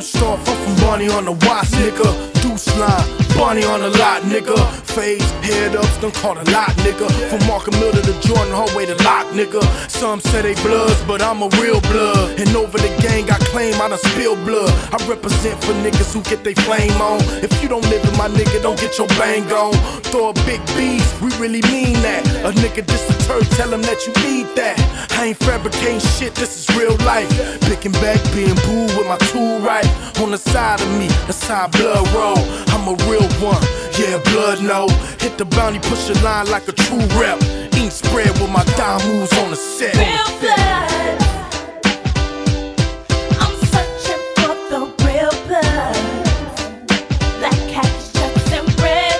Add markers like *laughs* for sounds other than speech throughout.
First off, I'm from Barney on the watch, nigga. Deuce line, Barney on the lot, nigga. Fades, head ups, done caught a lot, nigga. From Markham Mill to Jordan hallway to lock, nigga. Some say they bloods, but I'm a real blood. And over the gang, I claim I done spill blood. I represent for niggas who get they flame on. If you don't live in my nigga, don't get your bang on. Throw a big B's, we really mean that. A nigga just a turd, tell him that you need that. I ain't fabricating shit, this is real life. Picking back, being boo with my tool right on the side of me. That's how blood roll. I'm a real one, yeah, blood no. Hit the bounty, push a line like a true rep. Ink spread with my dime moves on the set. Real blood. I'm searching for the real blood. Black cats, chucks, and red.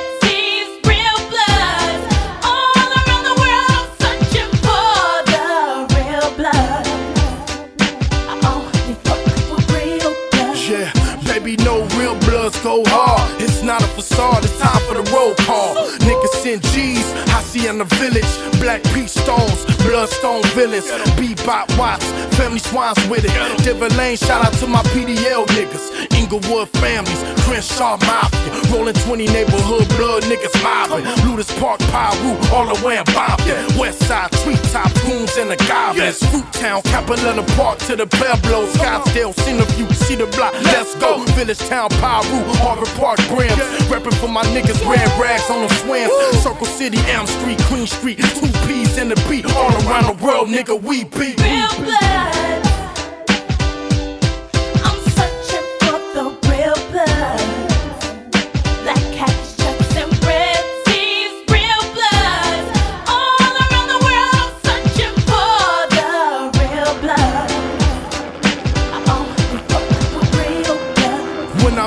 Real blood. All around the world, I'm searching for the real blood. Only fuck with real blood. Yeah, baby, no bloods go hard. It's not a facade, it's time for the roll call. Niggas send G's, I see in the village. Black peach stones, bloodstone villains. Bebop Watts, family swines with it. Diver Lane, shout out to my PDL niggas. Inglewood families, Crenshaw Mafia. Rolling 20 neighborhood blood niggas mobbing. Leuders Park, Piru, all the way in Bompton. Westside, treetop, goons, and the goblins. Fruit Town, Campanella Park to the Pueblos. Scottsdale, Centerview, see the block, let's go. Village Town, Piru, Harvard Park, Grams. Reppin' for my niggas, red rags on the swams. Circle City, Elm Street, Queen Street. Two P's in the beat, all around the world, nigga, we beat. Real blood.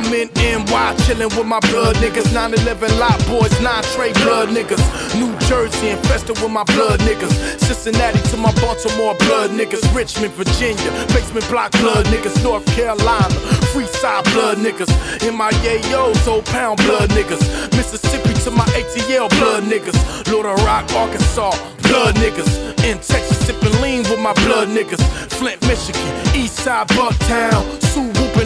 I'm in NY, chillin' with my blood niggas. 9-11 lot boys, 9 Trey blood niggas. New Jersey infested with my blood niggas. Cincinnati to my Baltimore blood niggas. Richmond, Virginia, basement block blood niggas. North Carolina, freeside blood niggas. In my yayos, old pound blood niggas. Mississippi to my ATL blood niggas. Little Rock, Arkansas, blood niggas. In Texas, sippin' lean with my blood niggas. Flint, Michigan, Eastside, Bucktown. Whooping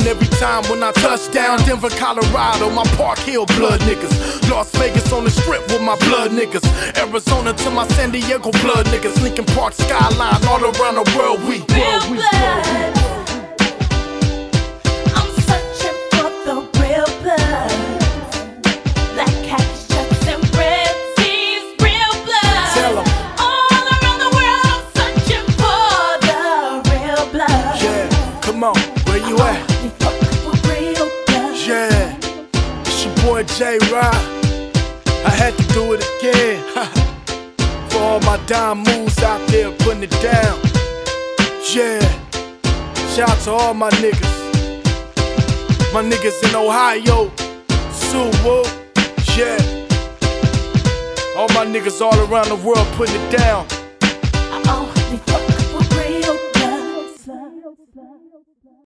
every time when I touch down. Denver, Colorado, my Park Hill blood niggas. Las Vegas on the strip with my blood niggas. Arizona to my San Diego blood niggas. Lincoln Park skyline all around the world. We, world, we, blood. I'm where you at? We fuck with real blood. Yeah, it's your boy Jay Rock. I had to do it again. *laughs* For all my dime moves out there putting it down. Yeah, shout out to all my niggas. My niggas in Ohio, Suwoo, yeah. All my niggas all around the world putting it down.